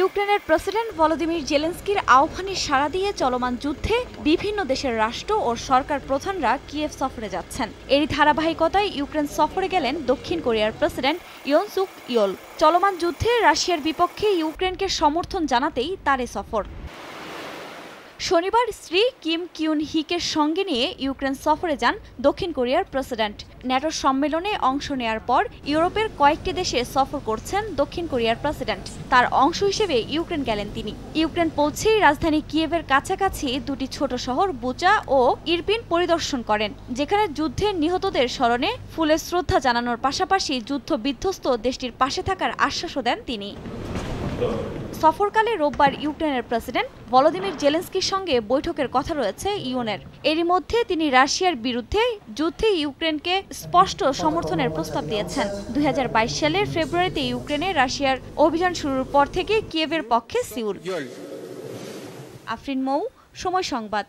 ইউক্রেনের president Volodymyr জেলেন্সকির আহ্বানে সাড়া দিয়ে চলমান যুদ্ধে বিভিন্ন দেশের রাষ্ট্র ও সরকার প্রধানরা কিয়েভ সফরে যাচ্ছেন। এরই ধারাবাহিকতায় ইউক্রেন সফরে গেলেন দক্ষিণ কোরিয়ার প্রেসিডেন্ট ইয়নসুক ইয়ল। চলমান যুদ্ধে রাশিয়ার বিপক্ষে ইউক্রেনকে সমর্থন জানাতেই তার এ সফর। শনিবার স্ত্রী কিম কিউন হিকের সঙ্গে নিয়ে ইউক্রেন সফরে যান দক্ষিণ কোরিয়ার প্রেসিডেন্ট। ন্যাটোর সম্মেলনে অংশ নেয়ার পর ইউরোপের কয়েকটি দেশে সফর করছেন দক্ষিণ কোরিয়ার প্রেসিডেন্ট। তার অংশ হিসেবে ইউক্রেন গেলেন তিনি। ইউক্রেন পৌঁছেই রাজধানী কিয়েভের কাছাকাছি দুটি ছোট শহর বুচা ও ইরপিন পরিদর্শন করেন, যেখানে যুদ্ধে নিহতদের স্মরণে ফুলের শ্রদ্ধা জানানোর পাশাপাশি যুদ্ধ বিধ্বস্ত দেশটির পাশে থাকার আশ্বাসও দেন তিনি। সফরকালে রোববার ইউক্রেনের প্রেসিডেন্ট ভলোদিমির জেলেন্সকির সঙ্গে বৈঠকের কথা রয়েছে ইউনের। এরই মধ্যে তিনি রাশিয়ার বিরুদ্ধে যুদ্ধে ইউক্রেনকে স্পষ্ট সমর্থনের প্রস্তাব দিয়েছেন। দুই হাজার বাইশ সালের ফেব্রুয়ারিতে ইউক্রেনে রাশিয়ার অভিযান শুরুর পর থেকে কিয়েভের পক্ষে সিউল। আফরিন মৌ, সময় সংবাদ।